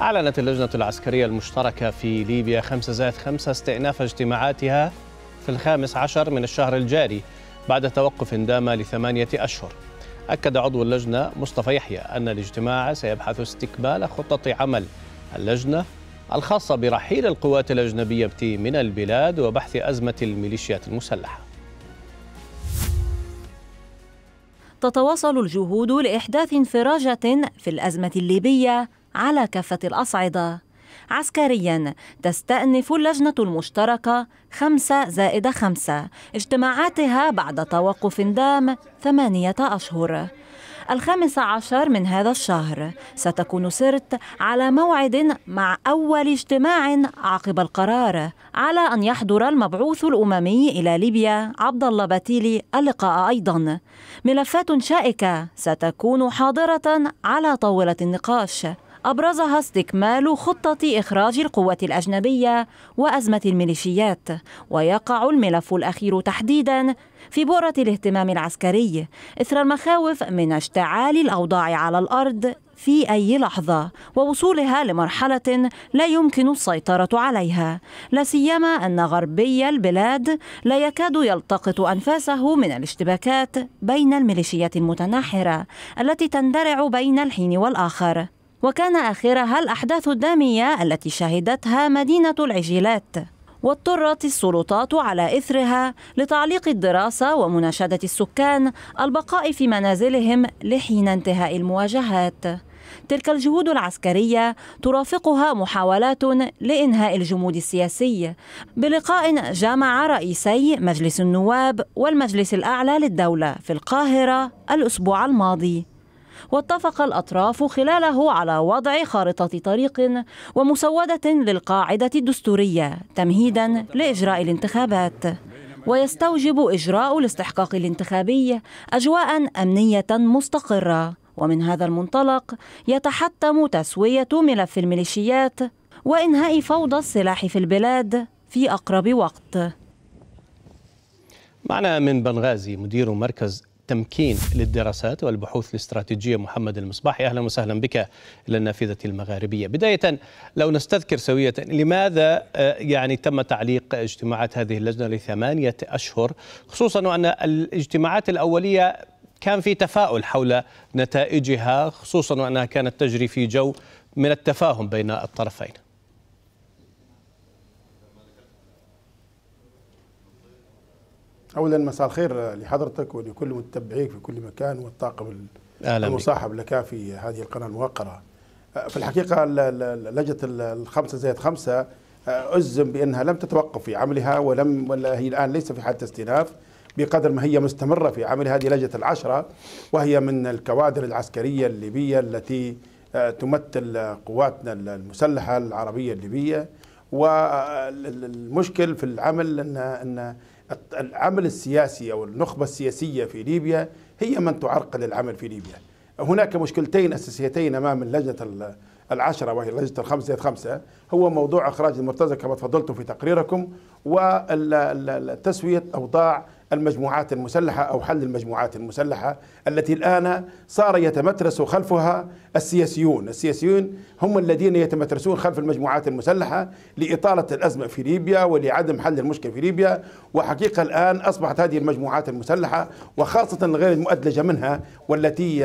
أعلنت اللجنة العسكرية المشتركة في ليبيا 5 زائد 5 استئناف اجتماعاتها في الخامس عشر من الشهر الجاري بعد توقف دام لثمانية أشهر. أكد عضو اللجنة مصطفى يحيى أن الاجتماع سيبحث استكمال خطة عمل اللجنة الخاصة برحيل القوات الأجنبية من البلاد وبحث أزمة الميليشيات المسلحة. تتواصل الجهود لإحداث انفراجة في الأزمة الليبية على كافة الأصعدة. عسكريا تستأنف اللجنة المشتركة خمسة زائد خمسة اجتماعاتها بعد توقف دام ثمانية أشهر. الخامس عشر من هذا الشهر ستكون سرت على موعد مع أول اجتماع عقب القرار على أن يحضر المبعوث الأممي إلى ليبيا عبد الله باتيلي. اللقاء أيضا. ملفات شائكة ستكون حاضرة على طاولة النقاش. أبرزها استكمال خطة إخراج القوات الأجنبية وأزمة الميليشيات ويقع الملف الأخير تحديدا في بؤرة الاهتمام العسكري إثر المخاوف من اشتعال الأوضاع على الأرض في أي لحظة ووصولها لمرحلة لا يمكن السيطرة عليها لا سيما أن غربي البلاد لا يكاد يلتقط أنفاسه من الاشتباكات بين الميليشيات المتناحرة التي تندرع بين الحين والآخر. وكان آخرها الأحداث الدامية التي شهدتها مدينة العجيلات. واضطرت السلطات على إثرها لتعليق الدراسة ومناشدة السكان البقاء في منازلهم لحين انتهاء المواجهات. تلك الجهود العسكرية ترافقها محاولات لإنهاء الجمود السياسي. بلقاء جامع رئيسي مجلس النواب والمجلس الأعلى للدولة في القاهرة الأسبوع الماضي. واتفق الأطراف خلاله على وضع خارطة طريق ومسودة للقاعدة الدستورية تمهيدا لإجراء الانتخابات. ويستوجب إجراء الاستحقاق الانتخابي أجواء أمنية مستقرة. ومن هذا المنطلق يتحتم تسوية ملف الميليشيات وإنهاء فوضى السلاح في البلاد في أقرب وقت. معنا من بنغازي مدير مركز التمكين للدراسات والبحوث الاستراتيجية محمد المصباحي. أهلا وسهلا بك إلى النافذة المغاربية. بداية لو نستذكر سوية لماذا آه، يعني تم تعليق اجتماعات هذه اللجنة لثمانية أشهر خصوصا وأن الاجتماعات الأولية كان في تفاؤل حول نتائجها خصوصا وأنها كانت تجري في جو من التفاهم بين الطرفين؟ اولا مساء الخير لحضرتك ولكل متبعيك في كل مكان والطاقم المصاحب لك في هذه القناة الموقرة. في الحقيقة لجنة الخمسة زائد خمسة أزم بأنها لم تتوقف في عملها ولم ولا هي الآن ليس في حالة استئناف بقدر ما هي مستمرة في عملها هذه لجنة العشرة وهي من الكوادر العسكرية الليبية التي تمثل قواتنا المسلحة العربية الليبية والمشكل في العمل أن أن العمل السياسي أو النخبة السياسية في ليبيا هي من تعرقل العمل في ليبيا. هناك مشكلتين أساسيتين أمام اللجنة العشرة وهي لجنة الخمسه خمسة هو موضوع إخراج المرتزقة كما تفضلتم في تقريركم وتسويه أوضاع المجموعات المسلحة أو حل المجموعات المسلحة التي الآن صار يتمترس خلفها السياسيون. السياسيون هم الذين يتمترسون خلف المجموعات المسلحة لإطالة الأزمة في ليبيا ولعدم حل المشكلة في ليبيا وحقيقة الآن أصبحت هذه المجموعات المسلحة وخاصة غير المؤدلجة منها والتي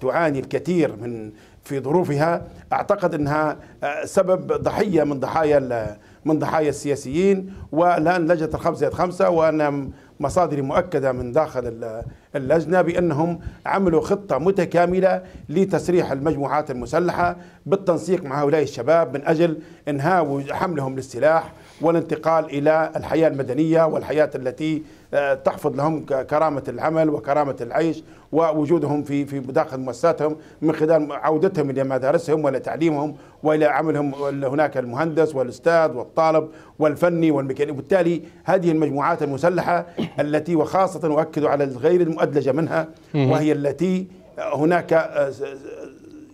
تعاني الكثير من في ظروفها أعتقد إنها سبب ضحية من ضحايا من ضحايا السياسيين والان لجنه الخمسه خمسه وأنا مصادر مؤكدة من داخل اللجنة بأنهم عملوا خطة متكاملة لتسريح المجموعات المسلحة بالتنسيق مع هؤلاء الشباب من أجل إنهاء حملهم للسلاح. والانتقال إلى الحياة المدنية والحياة التي آه، تحفظ لهم كرامة العمل وكرامة العيش ووجودهم في في داخل مؤسساتهم من خلال عودتهم إلى مدارسهم ولتعليمهم وإلى عملهم هناك المهندس والأستاذ والطالب والفني والميكانيكي وبالتالي هذه المجموعات المسلحة التي وخاصة أؤكد على الغير المؤدلجة منها وهي التي هناك آه،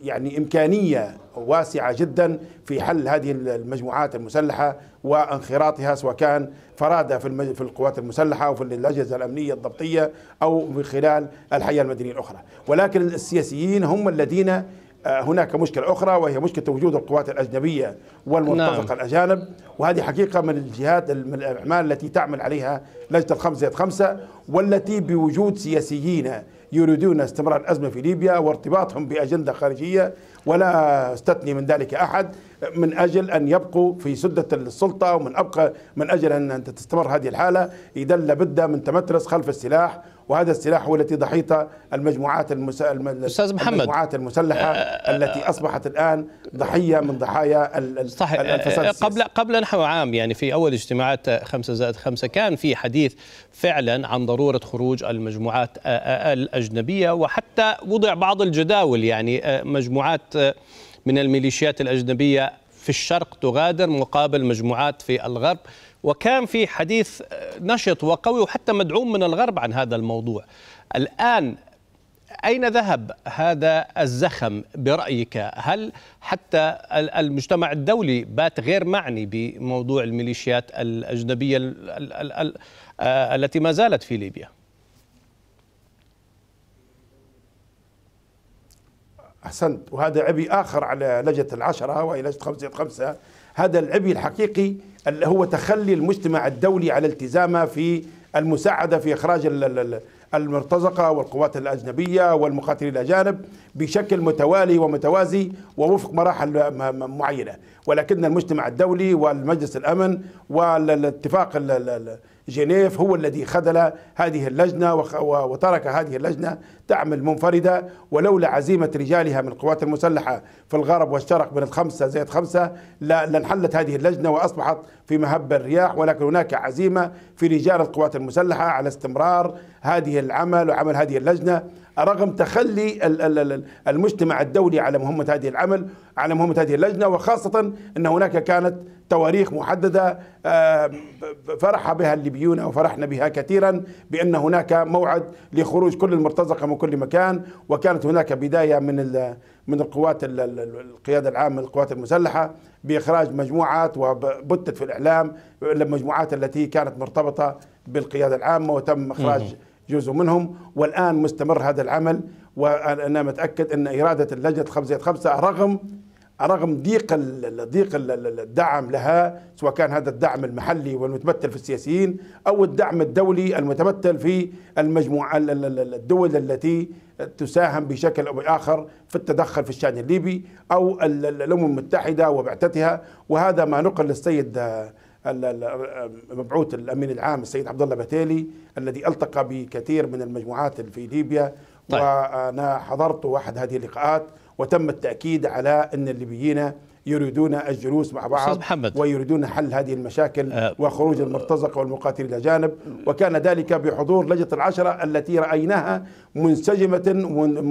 يعني إمكانية واسعة جدا في حل هذه المجموعات المسلحة وانخراطها سواء كان فرادة في في القوات المسلحة أو في الأجهزة الأمنية الضبطية أو من خلال الحياة المدنية الأخرى ولكن السياسيين هم الذين آه، هناك مشكلة أخرى وهي مشكلة وجود القوات الأجنبية والمرتزقة نعم. الأجانب وهذه حقيقة من الجهات من الأعمال التي تعمل عليها لجنة الخمسة خمسة والتي بوجود سياسيين يريدون استمرار الأزمة في ليبيا وارتباطهم بأجندة خارجية ولا استثني من ذلك أحد. من أجل أن يبقوا في سدة السلطة ومن أبقى من أجل أن تستمر هذه الحالة. إذا لابد من تمترس خلف السلاح وهذا السلاح هو التي ضحيته المجموعات المس... أستاذ محمد المجموعات المسلحة التي أصبحت الآن ضحية من ضحايا صحيح الفساد قبل قبل نحو عام يعني في أول اجتماعات خمسة زائد خمسة كان في حديث فعلا عن ضرورة خروج المجموعات الأجنبية وحتى وضع بعض الجداول يعني مجموعات من الميليشيات الأجنبية في الشرق تغادر مقابل مجموعات في الغرب. وكان في حديث نشط وقوي وحتى مدعوم من الغرب عن هذا الموضوع. الآن أين ذهب هذا الزخم برأيك؟ هل حتى المجتمع الدولي بات غير معني بموضوع الميليشيات الأجنبية التي ما زالت في ليبيا؟ أحسنت. وهذا عبء آخر على لجنة العشرة وهي لجنة خمسة خمسة هذا العبء الحقيقي اللي هو تخلي المجتمع الدولي على التزامه في المساعدة في إخراج المرتزقة والقوات الأجنبية والمقاتلين الأجانب بشكل متوالي ومتوازي ووفق مراحل معينة. ولكن المجتمع الدولي والمجلس الأمن والاتفاق جنيف هو الذي خذل هذه اللجنة وترك هذه اللجنة تعمل منفردة ولولا عزيمة رجالها من القوات المسلحة في الغرب والشرق من الخمسة زائد خمسة لانحلت هذه اللجنة وأصبحت في مهب الرياح ولكن هناك عزيمة في رجال القوات المسلحة على استمرار هذه العمل وعمل هذه اللجنة. رغم تخلي المجتمع الدولي على مهمة هذه العمل على مهمة هذه اللجنة وخاصة أن هناك كانت تواريخ محددة آه، فرح بها الليبيون وفرحنا بها كثيرا بأن هناك موعد لخروج كل المرتزقة من كل مكان وكانت هناك بداية من من القوات القيادة العامة للقوات المسلحة بإخراج مجموعات وبتت في الإعلام المجموعات التي كانت مرتبطة بالقيادة العامة وتم إخراج جزء منهم والآن مستمر هذا العمل. وأنا متأكد أن إرادة اللجنة خمسة خمسة رغم رغم ضيق ضيق الدعم لها سواء كان هذا الدعم المحلي والمتمثل في السياسيين أو الدعم الدولي المتمثل في المجموعه الدول التي تساهم بشكل أو بآخر في التدخل في الشأن الليبي أو الأمم المتحدة وبعثتها. وهذا ما نقل للسيد مبعوث الأمين العام السيد عبد الله بتيلي الذي ألتقى بكثير من المجموعات في ليبيا طيب. وأنا حضرت احد هذه اللقاءات وتم التأكيد على أن الليبيين يريدون الجلوس مع بعض محمد. ويريدون حل هذه المشاكل أه وخروج المرتزقة والمقاتلين الأجانب وكان ذلك بحضور لجنة العشرة التي رأيناها منسجمة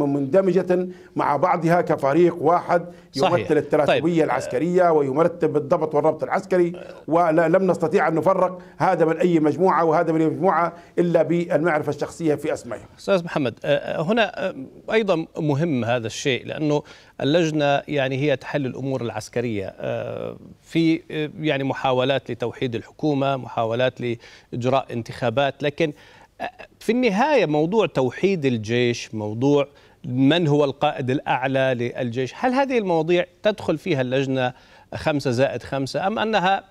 مندمجة مع بعضها كفريق واحد صحيح. يمثل التراتبية طيب. العسكرية ويمرتب الضبط والربط العسكري ولم نستطيع أن نفرق هذا من أي مجموعة وهذا من أي مجموعة إلا بالمعرفة الشخصية في أسمائهم أستاذ محمد هنا أيضا مهم هذا الشيء لأنه اللجنة يعني هي تحل الأمور العسكرية. آه، في آه، يعني محاولات لتوحيد الحكومة محاولات لإجراء انتخابات لكن آه، في النهاية موضوع توحيد الجيش موضوع من هو القائد الأعلى للجيش هل هذه المواضيع تدخل فيها اللجنة خمسة زائد خمسة أم أنها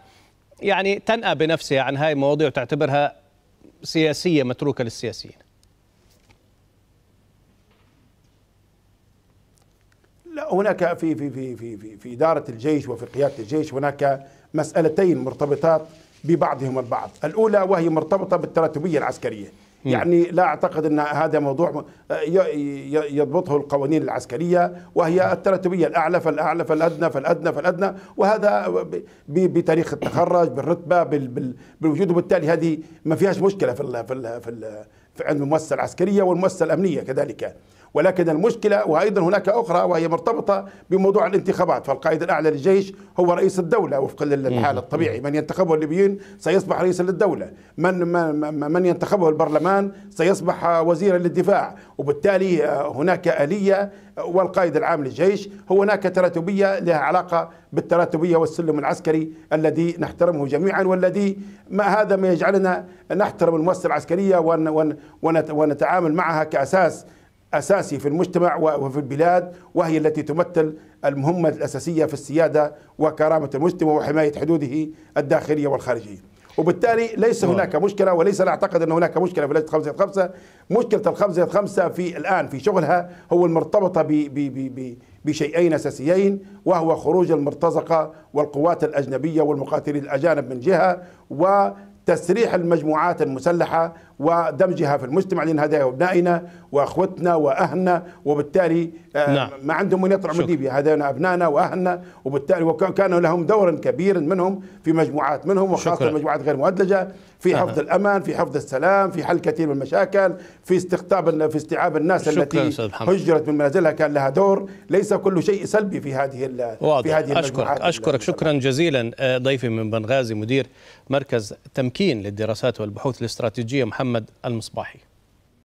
يعني تنأى بنفسها عن هذه المواضيع وتعتبرها سياسية متروكة للسياسيين؟ لا هناك في في في في في, في إدارة الجيش وفي قيادة الجيش هناك مسألتين مرتبطات ببعضهم البعض، الأولى وهي مرتبطة بالتراتبيه العسكرية. يعني لا أعتقد أن هذا موضوع يضبطه القوانين العسكرية وهي التراتبيه الأعلى فالأعلى فالأدنى فالأدنى فالأدنى وهذا بتاريخ التخرج بالرتبة بالوجود وبالتالي هذه ما فيهاش مشكلة في في في, في عند المؤسسة العسكرية والمؤسسة الأمنية كذلك. ولكن المشكلة وأيضا هناك أخرى وهي مرتبطة بموضوع الانتخابات. فالقائد الأعلى للجيش هو رئيس الدولة وفقا للحال الطبيعي. من ينتخبه الليبيين سيصبح رئيسا للدولة. من, من ينتخبه البرلمان سيصبح وزيرا للدفاع. وبالتالي هناك آلية والقائد العام للجيش هو هناك تراتبية لها علاقة بالتراتبية والسلم العسكري الذي نحترمه جميعا والذي ما هذا ما يجعلنا نحترم المؤسسة العسكرية ونتعامل معها كأساس اساسي في المجتمع وفي البلاد وهي التي تمثل المهمة الأساسية في السيادة وكرامة المجتمع وحماية حدوده الداخلية والخارجية. وبالتالي ليس هناك مشكلة وليس لا أعتقد أن هناك مشكلة في لجنة 5 زائد 5 مشكلة ال 5 زائد 5 في الآن في شغلها هو المرتبطة ب ب ب بشيئين أساسيين وهو خروج المرتزقة والقوات الأجنبية والمقاتلين الأجانب من جهة و تسريح المجموعات المسلحة ودمجها في المجتمع لأن هذا أبنائنا وأخوتنا وأهلنا وبالتالي آه، نعم. ما عندهم من يطلع من ليبيا. هذا أبنائنا وأهلنا وبالتالي وكان لهم دور كبير منهم في مجموعات منهم وخاصة المجموعات غير مؤدلجة في حفظ أه. الأمان في حفظ السلام في حل كثير من المشاكل في استقطاب في استيعاب الناس التي هجرت من منازلها. كان لها دور. ليس كل شيء سلبي في هذه واضح. في هذه أشكرك. أشكرك. شكرا جزيلا آه، ضيفي من بنغازي مدير مركز تمكين للدراسات والبحوث الاستراتيجية محمد المصباحي.